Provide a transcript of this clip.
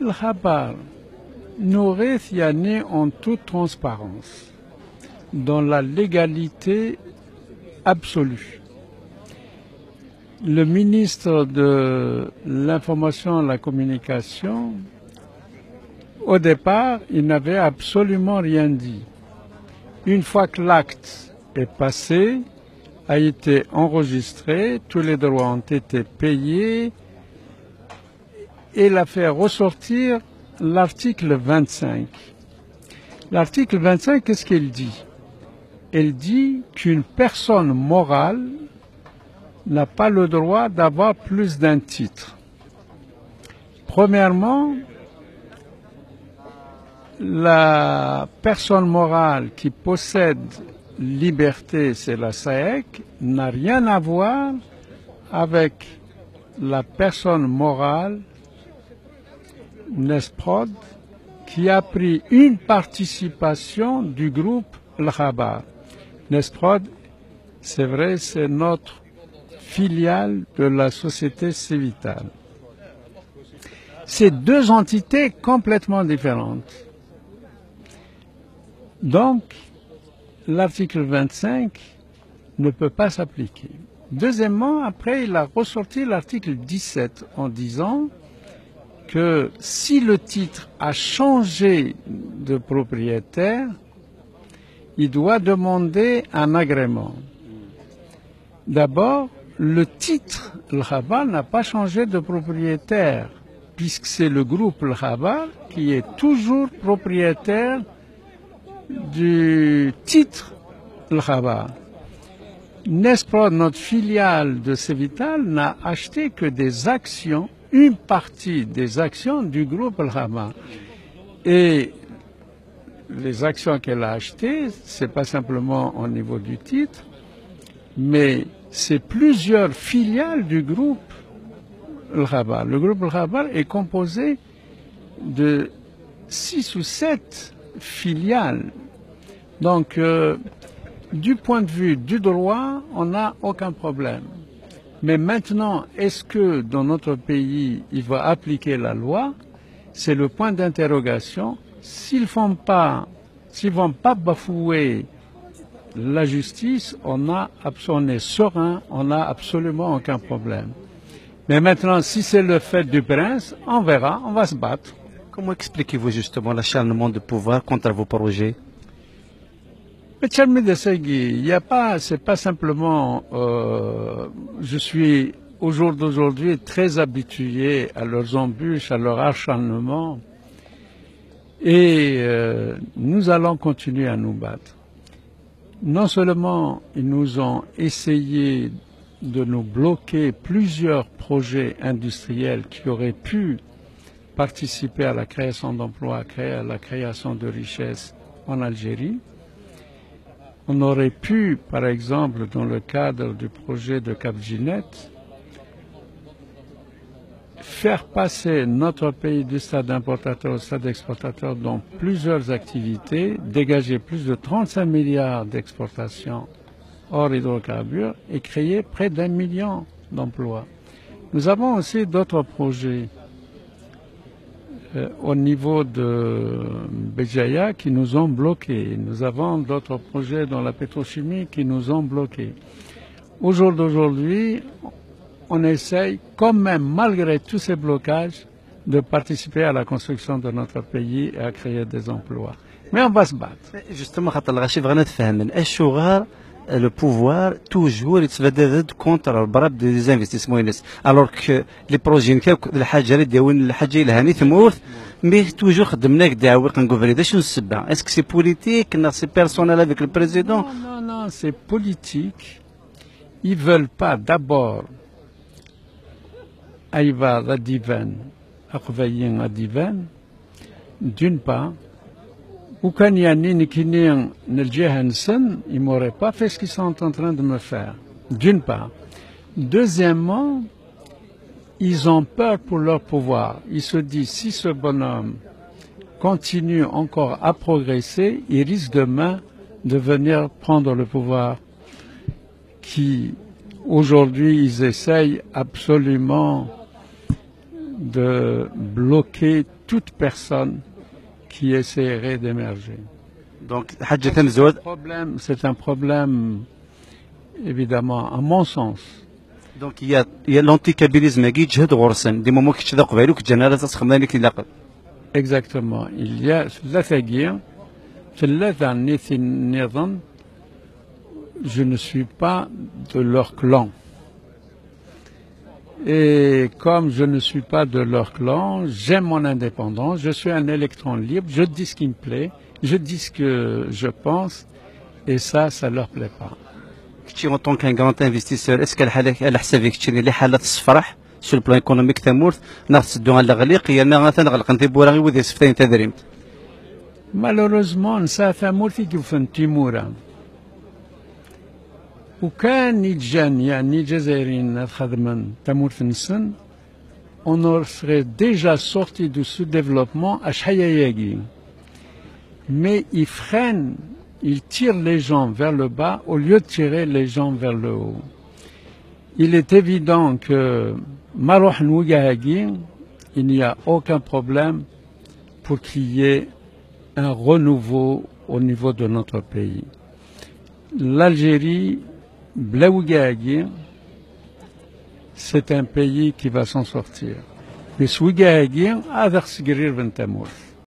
الخبر نورث يعني en toute transparence dans la légalité absolue le ministre de l'information et de la communication au départ, il n'avait absolument rien dit. Une fois que l'acte est passé, a été enregistré, tous les droits ont été payés, et il a fait ressortir l'article 25. L'article 25, qu'est-ce qu'il dit? Il dit qu'une personne morale n'a pas le droit d'avoir plus d'un titre. Premièrement, la personne morale qui possède liberté, c'est la SAEC, n'a rien à voir avec la personne morale, Nesprod, qui a pris une participation du groupe Le Khabar. Nesprod, c'est vrai, c'est notre filiale de la société civitale. C'est deux entités complètement différentes. Donc, l'article 25 ne peut pas s'appliquer. Deuxièmement, après, il a ressorti l'article 17 en disant que si le titre a changé de propriétaire, il doit demander un agrément. D'abord, le titre, le n'a pas changé de propriétaire, puisque c'est le groupe le qui est toujours propriétaire du titre le Khabar. Nesprod, notre filiale de Cevital, n'a acheté que des actions, une partie des actions du groupe Khabar. Et les actions qu'elle a achetées, c'est pas simplement au niveau du titre, mais c'est plusieurs filiales du groupe Khabar. Le groupe Khabar est composé de six ou sept filiales. Donc, euh, du point de vue du droit, on n'a aucun problème. Mais maintenant, est-ce que dans notre pays, il va appliquer la loi? C'est le point d'interrogation. S'ils font pas, s'ils vont pas bafouer la justice, on, a, on est serein, on n'a absolument aucun problème. Mais maintenant, si c'est le fait du prince, on verra, on va se battre. Comment expliquez-vous justement l'acharnement de pouvoir contre vos projets? Mais Segui, il n'y a pas, c'est pas simplement, euh, je suis au jour d'aujourd'hui très habitué à leurs embûches, à leur acharnement, et euh, nous allons continuer à nous battre. Non seulement ils nous ont essayé de nous bloquer plusieurs projets industriels qui auraient pu participer à la création d'emplois, à la création de richesses en Algérie. On aurait pu, par exemple, dans le cadre du projet de Capginet, faire passer notre pays du stade importateur au stade exportateur dans plusieurs activités, dégager plus de 35 milliards d'exportations hors hydrocarbures et créer près d'un million d'emplois. Nous avons aussi d'autres projets au niveau de Béjaïa qui nous ont bloqués. Nous avons d'autres projets dans la pétrochimie qui nous ont bloqués. Au jour d'aujourd'hui, on essaye quand même, malgré tous ces blocages, de participer à la construction de notre pays et à créer des emplois. Mais on va se battre Justement, خاطر الغاشي بغينا نتفاهمن الشغار le pouvoir toujours يتبدد كونتر البراب دي زانفستيسمون الناس الوغ كو لي بروجي كاع الحاجه اللي داون الحاجه الى هاني ثمورث مي توجور خدمنا كدا ويقن غوفريدا شنو السبه اسكو سي بوليتيك نا سي بيرسونيل افيك البريزيدون Non, non, non, c'est politique. Ils veulent pas d'abord Aïva Radivan, Akvayin Radivan, d'une part, Ninikinian Neljehansen, ils m'auraient pas fait ce qu'ils sont en train de me faire. D'une part. Deuxièmement, ils ont peur pour leur pouvoir. Ils se disent, si ce bonhomme continue encore à progresser, il risque demain de venir prendre le pouvoir qui, aujourd'hui, ils essayent absolument de bloquer toute personne qui essaierait d'émerger. Donc, c'est un problème, évidemment, à mon sens. Donc, il y a, l'anticabilisme qui des moments qui Exactement. Il y a je ne suis pas de leur clan. Et comme je ne suis pas de leur clan, j'aime mon indépendance, je suis un électron libre, je dis ce qui me plaît, je dis ce que je pense, et ça, ça ne leur plaît pas. En tant qu'un grand investisseur, est-ce qu'elle que vous avez vu les halats sur le plan économique de Mourth, dans le plan économique de Mourth, dans le plan économique de Mourth Malheureusement, ça a fait Mourth qui vous fait un petit وكان يتجان يعني جزائريين خدمن تمورث نسن on serait déjà sorti du sous-développement à Chayayagi. Mais ils freinent, ils tirent les gens vers le bas au lieu de tirer les gens vers le haut. Il est évident que Maroh Nwugahagi, il n'y a aucun problème pour qu'il y ait un renouveau au niveau de notre pays. L'Algérie, Blaougahagi, c'est un pays qui va s'en sortir. Mais Swigahagi, Adar Sigrir Ventamouth.